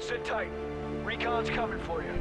Sit tight. Recon's coming for you.